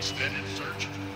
extended search.